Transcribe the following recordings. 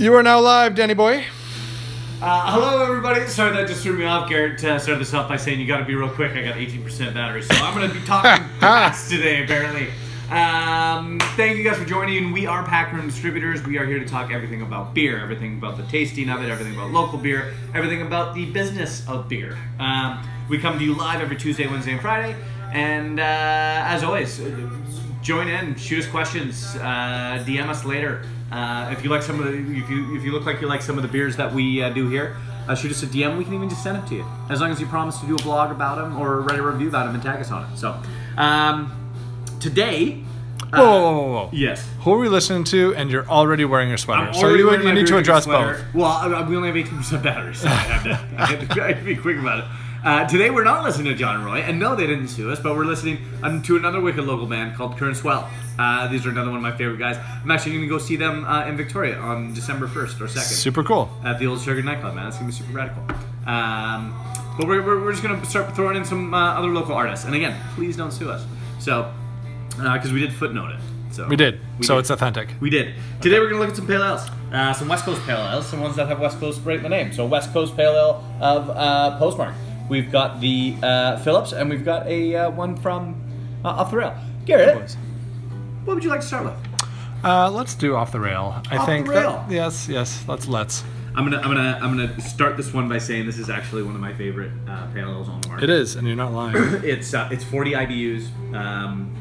You are now live, Danny boy. Uh, hello, everybody. Sorry, that just threw me off. Garrett uh, started this off by saying you got to be real quick. I got 18% battery, so I'm going to be talking fast today, apparently. Um, thank you guys for joining. We are PacRim Distributors. We are here to talk everything about beer, everything about the tasting of it, everything about local beer, everything about the business of beer. Um, we come to you live every Tuesday, Wednesday, and Friday. And uh, as always, join in, shoot us questions, uh, DM us later. Uh, if you like some of the, if you if you look like you like some of the beers that we uh, do here, uh, shoot us a DM. We can even just send them to you, as long as you promise to do a blog about them or write a review about them and tag us on it. So, um, today, uh, Whoa, whoa, whoa, whoa. yes, Who are we listening to? And you're already wearing your sweater. I'm so you, you need to address both. Well, we only have 18% battery, so I have to, I have to, I have to be quick about it. Uh, today we're not listening to Jon and Roy, and no, they didn't sue us, but we're listening um, to another wicked local band called Current Swell. Uh, these are another one of my favorite guys. I'm actually going to go see them uh, in Victoria on December 1st or 2nd Super cool. at the Old Sugar nightclub, man. It's going to be super radical. Um, but we're, we're, we're just going to start throwing in some uh, other local artists. And again, please don't sue us. So, because we did footnote it. So We did. We so did. it's authentic. We did. Today we're gonna look at some pale ales, uh, some West Coast pale ales, some ones that have West Coast right in the name. So West Coast pale ale of uh, Postmark. We've got the uh, Phillips, and we've got a uh, one from uh, Off the Rail. Garrett, what would you like to start with? Uh, let's do off the rail. I Off the think. rail. That, yes, yes. Let's let's. I'm gonna, I'm gonna, I'm gonna start this one by saying this is actually one of my favorite uh, pale on the market. It is, and you're not lying. It's uh, it's 40 IBUs. Um,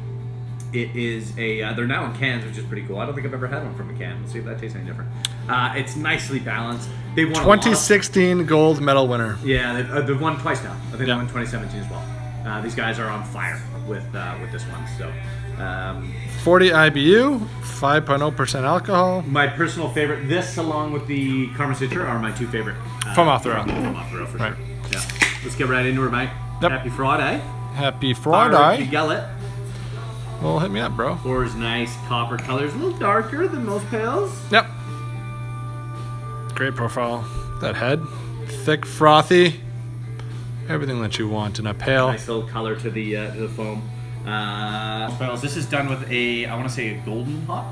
it is a. Uh, they're now in cans, which is pretty cool. I don't think I've ever had one from a can. Let's see if that tastes any different. Uh, it's nicely balanced. They won a lot of- 2016 gold medal winner. Yeah, they've, uh, they've won twice now. I think they won 2017 as well. Uh, these guys are on fire with uh, with this one. So, um, 40 IBU, 5.0% alcohol. my personal favorite, this along with the Karma Citra, are my two favorite. Uh, From Off the Rail. From Off the Rail, for Right. sure. Yeah. Let's get right into it, mate. Yep. Happy Friday. Happy Friday. the gullet. Well, hit me up, bro. Fours nice copper colors, a little darker than most pales. Yep. Great profile. That head, thick, frothy. Everything that you want in a pale. Nice little color to the uh, to the foam. Uh, pales. This is done with a I want to say a golden hop.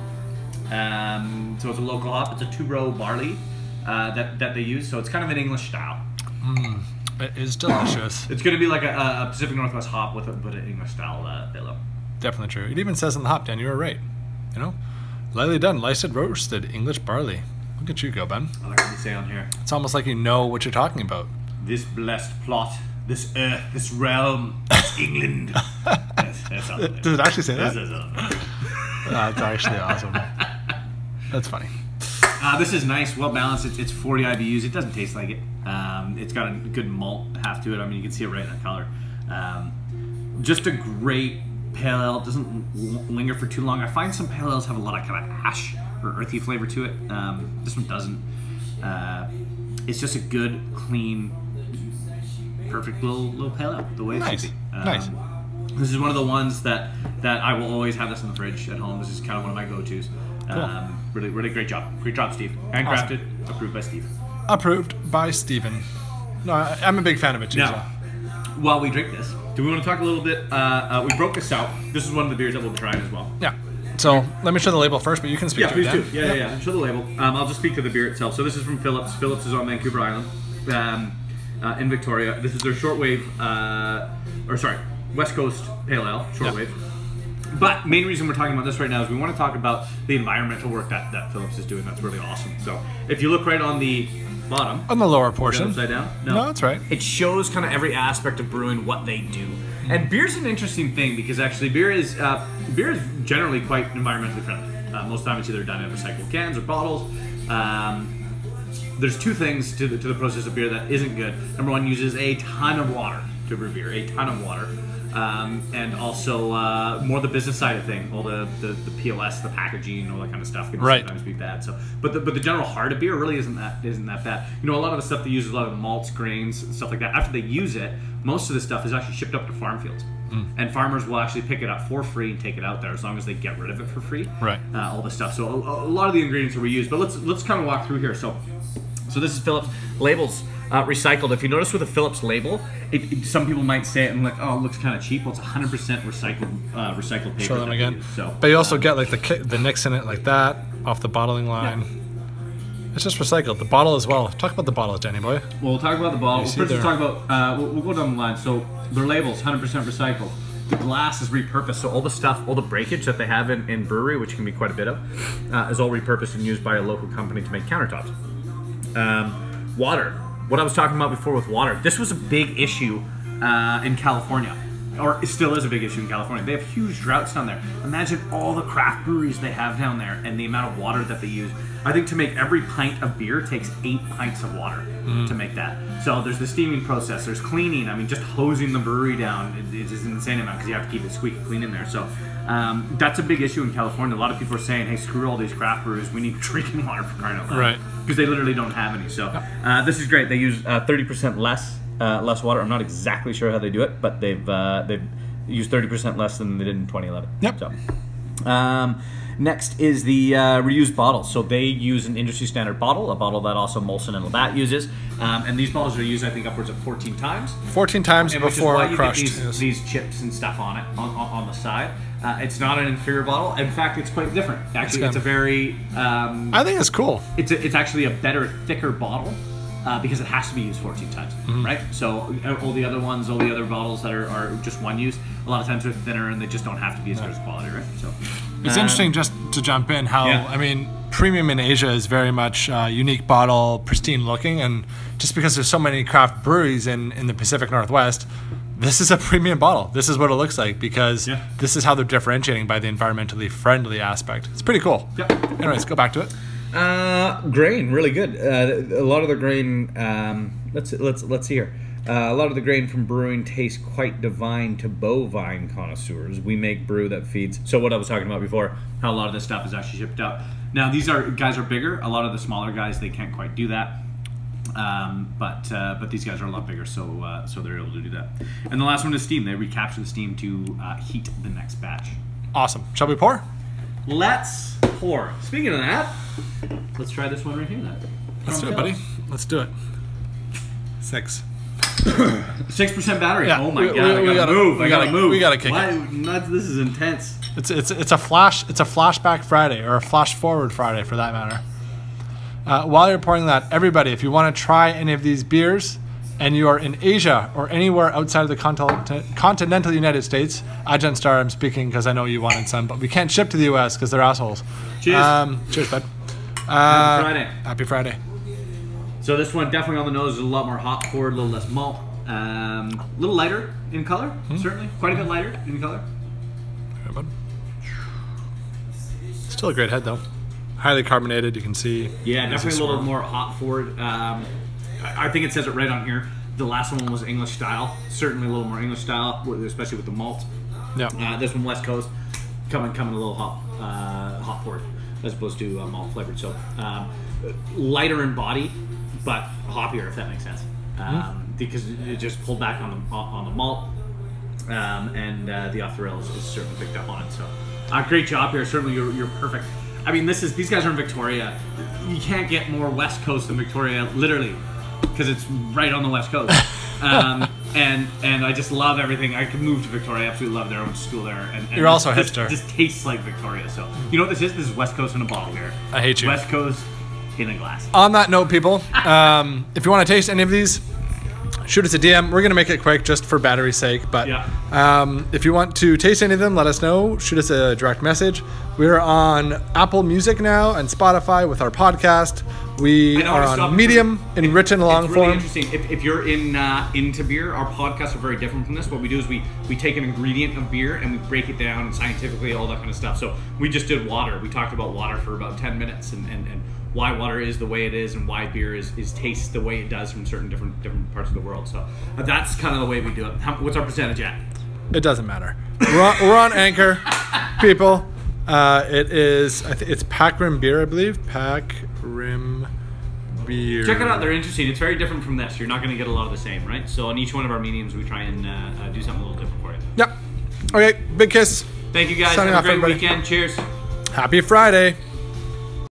Um, so it's a local hop. It's a two row barley uh, that that they use. So it's kind of an English style. It is delicious. It's going to be like a, a Pacific Northwest hop with a but an English style uh, pale. Definitely true. It even says in the hop, Dan, you were right. You know? Lightly done, lysed, roasted, English barley. Look at you go, Ben. I like what you say on here. It's almost like you know what you're talking about. This blessed plot, this earth, this realm, this England. that's all Does it actually say that? that? is all. That's actually awesome. That's funny. Uh, this is nice, well balanced. It's, it's 40 IBUs. It doesn't taste like it. Um, it's got a good malt half to it. I mean, you can see it right in the color. Um, just a great pale ale. Doesn't linger for too long. I find some pale ales have a lot of kind of ash or earthy flavor to it. Um, this one doesn't. Uh, it's just a good, clean, perfect little little pale ale. The way Nice. Um, Nice. This is one of the ones that that I will always have this in the fridge at home. This is kind of one of my go-tos. Um, really, really great job. Great job, Steve. Handcrafted, approved by Steve. Approved by Steven. No, I'm a big fan of it too. Now, while we drink this, do we want to talk a little bit? Uh, uh, we broke this out. This is one of the beers that we'll be trying as well. Yeah. So let me show the label first, but you can speak Yeah, to please it. do. Dan. Yeah, yeah, yeah. Show the label. Um, I'll just speak to the beer itself. So this is from Phillips. Phillips is on Vancouver Island, um, uh, in Victoria. This is their shortwave, uh, or sorry, West Coast Pale Ale, shortwave. But main reason we're talking about this right now is we want to talk about the environmental work that, that Phillips is doing. That's really awesome. So if you look right on the bottom, On the lower portion. upside down. No, that's right. It shows kind of every aspect of brewing, what they do. And beer's an interesting thing because actually beer is uh, beer is generally quite environmentally friendly. Uh, most of the time it's either done in recycled cans or bottles. Um, there's two things to the, to the process of beer that isn't good. Number one, uses a ton of water to brew beer, a ton of water. Um, and also uh, more the business side of thing, all the, the, the POS, the packaging, all that kind of stuff can Right. sometimes be bad. So, but the, but the general heart of beer really isn't that isn't that bad. You know, a lot of the stuff they use, a lot of malts, grains, and stuff like that. After they use it, most of the stuff is actually shipped up to farm fields, Hmm. and farmers will actually pick it up for free and take it out there as long as they get rid of it for free. Right. Uh, all the stuff. So a, a lot of the ingredients are reused. But let's let's kind of walk through here. So. So this is Phillips labels uh, recycled. If you notice with a Phillips label, it, it- some people might say it and like, oh, it looks kind of cheap. Well, it's 100% recycled uh, recycled paper. Show them again. use. So, But you also um, get like the the nicks in it like that off the bottling line. It's just recycled. The bottle as well. Talk about the bottle, Danny boy. Well, we'll talk about the bottle. See First, we'll talk about. Uh, we'll, we'll go down the line. So their labels, 100% recycled. The glass is repurposed, so all the stuff, all the breakage that they have in, in brewery, which can be quite a bit of, uh, is all repurposed and used by a local company to make countertops. Um, water. What I was talking about before with water. This was a big issue uh, in California, or it still is a big issue in California. They have huge droughts down there. Imagine all the craft breweries they have down there and the amount of water that they use. I think to make every pint of beer takes eight pints of water to make that. So there's the steaming process. There's cleaning. I mean, just hosing the brewery down it- it's an insane amount because you have to keep it squeaky clean in there. So um, that's a big issue in California. A lot of people are saying, "Hey, screw all these craft breweries. We need drinking water for crying out loud." Right. because they literally don't have any. So uh, this is great. They use uh, thirty percent less uh, less water. I'm not exactly sure how they do it, but they've uh, they've used thirty percent less than they did in 2011. Yep. So, um, next is the uh, reused bottle. So they use an industry standard bottle, a bottle that also Molson and Labatt uses, um, and these bottles are used I think upwards of 14 times. 14 times And which before you crushed. these, Yes. these chips and stuff on it on, on, the side. Uh, it's not an inferior bottle. In fact, it's quite different. Actually, good. it's a very um, I think it's cool. it's a, it's actually a better, thicker bottle uh, because it has to be used 14 times, Mm-hmm. right? So uh, all the other ones, all the other bottles that are, are just one use, a lot of times they're thinner and they just don't have to be as good as quality, right? So It's um, interesting just to jump in how Yeah. I mean premium in Asia is very much uh, unique bottle, pristine looking, and just because there's so many craft breweries in in the Pacific Northwest, this is a premium bottle. This is what it looks like because Yeah. this is how they're differentiating by the environmentally friendly aspect. It's pretty cool. Yep. Anyways, go back to it. Uh, grain, really good. Uh, a lot of the grain. Um, let's let's let's here. Uh, a lot of the grain from brewing tastes quite divine to bovine connoisseurs. We make brew that feeds. So what I was talking about before, how a lot of this stuff is actually shipped out. Now these are guys are bigger. A lot of the smaller guys they can't quite do that. Um, but uh, but these guys are a lot bigger, so uh, so they're able to do that. And the last one is steam. They recapture the steam to uh, heat the next batch. Awesome. Shall we pour? Let's pour. Speaking of that, let's try this one right here. Then. Let's do it, buddy. Let's do it. Six. Six percent battery. Yeah, oh my we- god! we- I we gotta, gotta- move. we I gotta, gotta- move. we gotta kick Why, nuts, This is intense. It's it's it's a flash it's a flashback Friday or a flash forward Friday for that matter. Uh, while you're pouring that, everybody, if you want to try any of these beers, and you are in Asia or anywhere outside of the continent, continental United States, Ajahn Star, I'm speaking because I know you wanted some, but we can't ship to the U.S. because they're assholes. Cheers. Um, cheers, bud. Uh, Happy Friday. Happy Friday. So this one definitely on the nose is a lot more hop forward, a little less malt, um, a little lighter in color. Hmm. Certainly, quite a bit lighter in color. Here, bud. Still a great head though. Highly carbonated. You can see. Yeah, definitely a little more hop forward. Um, I think it says it right on here. The last one was English style. Certainly a little more English style, especially with the malt. Yeah. Uh, this one West Coast, coming coming a little hop uh, hop forward as opposed to uh, malt flavored. So um, lighter in body, but hoppier if that makes sense. Um, Because it just pulled back on the on the malt, um, and uh, the off the rail is, is certainly picked up on it. So uh, great job here. Certainly you're, you're perfect. I mean, this is these guys are in Victoria. You can't get more West Coast than Victoria, literally, because it's right on the West Coast. Um, and and I just love everything. I could move to Victoria. I absolutely love their own school there. And, and You're also a this, hipster. This tastes like Victoria. So you know what this is? This is West Coast in a bottle here. I hate you. West Coast in a glass. on that note, people, um, if you want to taste any of these, shoot us a DM. We're gonna make it quick just for battery's sake. But Yeah. um, if you want to taste any of them, let us know. Shoot us a direct message. We're on Apple Music now and Spotify with our podcast. We are on Medium in written long it's really form. interesting. If, if you're in uh, into beer, our podcasts are very different from this. What we do is we we take an ingredient of beer and we break it down scientifically, all that kind of stuff. So we just did water. We talked about water for about ten minutes and, and, and why water is the way it is and why beer is, is tastes the way it does from certain different different parts of the world. So uh, that's kind of the way we do it. How, what's our percentage at? It doesn't matter. We're on, we're on Anchor, people. Uh, it is. I think it's PacRim Beer, I believe. Pack Rim Beer. Check it out. They're interesting. It's very different from this. You're not going to get a lot of the same, right? So on each one of our mediums, we try and uh, uh, do something a little different for you. Yep. Okay. Big kiss. Thank you guys. Signing Have a great everybody. weekend. Cheers. Happy Friday.